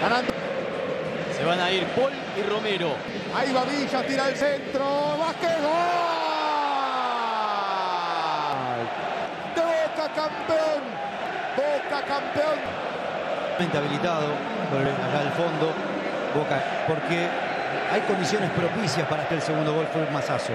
Ganando. Se van a ir Paul y Romero. Ahí va Villa, tira el centro. Vázquez, gol. De Boca campeón. Boca campeón. habilitado allá al fondo Boca porque hay condiciones propicias para que el segundo gol fue un masazo